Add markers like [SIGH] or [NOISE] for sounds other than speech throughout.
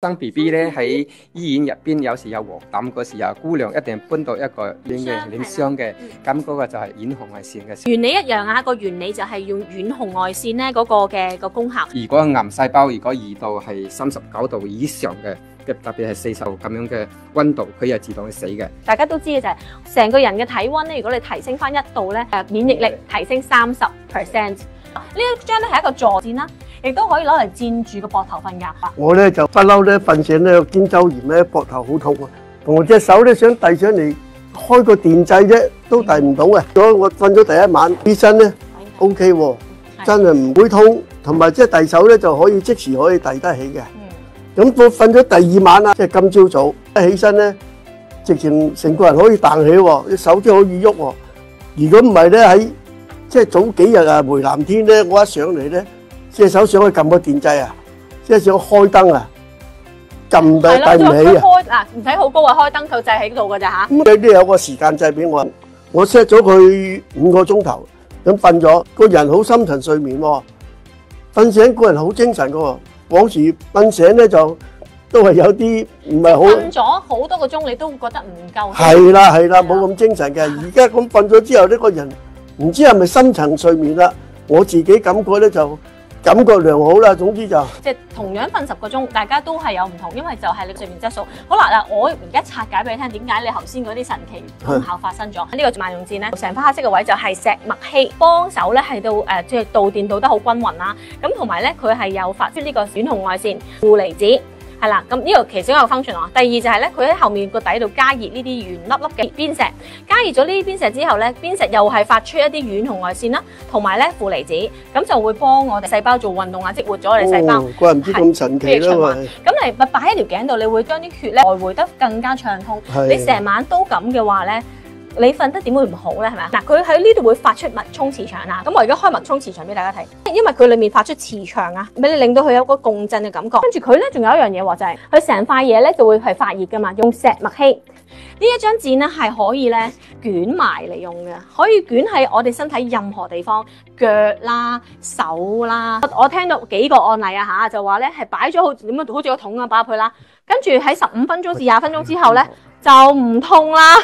生 B B 咧喺醫院入邊，有時有黃疸嗰時候，姑娘一定搬到一個 [LAUGHS] 暖嘅暖箱嘅，咁嗰個就係遠紅外線嘅。原理一樣啊，個原理就係用遠紅外線咧嗰個嘅個功效。如果癌細胞如果二度係三十九度以上嘅，嘅特別係四十度咁樣嘅温度，佢又自動會死嘅。大家都知嘅就係成個人嘅體温咧，如果你提升翻一度咧，誒免疫力提升三十 percent。呢一張咧係一個坐墊啦，亦都可以攞嚟墊住個膊頭瞓覺。我咧就不嬲咧瞓醒咧有肩周炎咧，膊頭好痛啊！同我隻手咧想遞上嚟開個電掣啫，都遞唔到嘅。所以我瞓咗第一晚，醫生咧 O K 喎，真係唔會痛，同埋即係遞手咧就可以即時可以遞得起嘅。咁我瞓咗第二晚啦，即係今朝早一起身咧，直情成個人可以彈起喎，隻手都可以喐喎。如果唔係咧喺即係早幾日啊，回南天咧，我一上嚟咧，隻手想去撳個電掣啊，即係想開燈啊，撳唔到，遞唔起啊。開嗱唔使好高啊，開燈佢掣喺度㗎咋嚇。咁你都有個時間掣俾我，我 set 咗佢五個鐘頭，咁瞓咗，個人好深層睡眠喎，瞓醒個人好精神嘅喎，往時瞓醒咧就都係有啲唔係好。瞓咗好多個鐘，你都覺得唔夠。係啦係啦，冇咁精神嘅。而家咁瞓咗之後呢個人唔知係咪深層睡眠啦，我自己感覺咧就感覺良好啦。總之就即係同樣瞓十個鐘，大家都係有唔同，因為就係你睡眠質素。好啦嗱，我而家拆解俾你聽，點解你頭先嗰啲神奇功效發生咗？呢個萬用箭咧，成塊黑色嘅位就係石墨烯，幫手咧係到誒即係導電導得好均勻啦。咁同埋咧，佢係有發出呢個短紅外線、負離子。係啦，咁呢個其中一個 function 啊。第二就係咧，佢喺後面個底度加熱呢啲圓粒粒嘅邊石，加熱咗呢啲邊石之後咧，邊石又係發出一啲遠紅外線啦，同埋咧負離子，咁就會幫我哋細胞做運動啊，激活咗我哋細胞。哦，怪唔知咁神奇啦嘛。咁你咪擺喺條頸度，你會將啲血咧來回得更加暢通。你成晚都咁嘅話咧。你瞓得點會唔好咧？係咪啊？嗱，佢喺呢度會發出脈衝磁場啊！咁我而家開脈衝磁場俾大家睇，因為佢裡面發出磁場啊，俾你令到佢有個共振嘅感覺。跟住佢咧，仲有一樣嘢喎，就係佢成塊嘢咧就會係發熱噶嘛。用石墨烯呢一張墊咧係可以咧捲埋嚟用嘅，可以捲喺我哋身體任何地方，腳啦、手啦。我聽到幾個案例啊嚇，就話咧係擺咗好點樣，好似個桶咁擺入去啦，跟住喺十五分鐘至廿分鐘之後咧。就唔痛啦，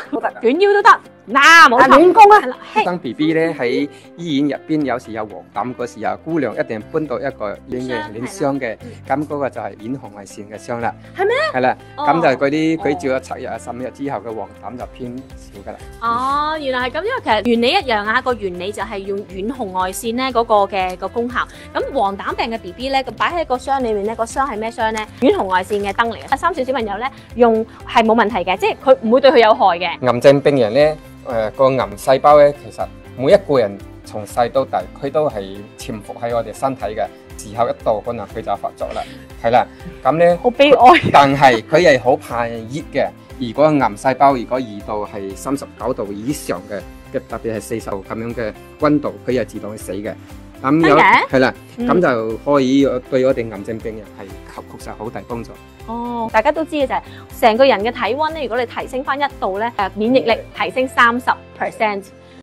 捲腰都得，嗱冇錯。練功啊！生 B B 咧喺醫院入邊，有時有黃疸嗰時候，姑娘一定搬到一個暖嘅暖箱嘅，咁嗰個就係遠紅外線嘅箱啦。係咩？係啦，咁就嗰啲佢照咗七日啊、十五日之後嘅黃疸就偏少噶啦。哦，原來係咁，因為其實原理一樣啊，個原理就係用遠紅外線咧嗰個嘅個功效。咁黃疸病嘅 B B 咧，咁擺喺個箱裏面咧，個箱係咩箱咧？遠紅外線嘅燈嚟嘅。三歲小朋友咧用係冇問題嘅，即係佢唔會對佢有害嘅。癌症病人咧，誒個癌細胞咧，其實每一個人從細到大，佢都係潛伏喺我哋身體嘅，時候一到，可能佢就發作啦。係啦，咁咧，好悲哀。但係佢係好怕熱嘅。如果癌細胞如果二度係三十九度以上嘅，嘅特別係四十度咁樣嘅温度，佢又自動去死嘅。咁有系啦，咁就可以對我哋癌症病人係確確實好大幫助。哦，大家都知嘅就係成個人嘅體温咧，如果你提升翻一度咧，诶免疫力提升三十 percent。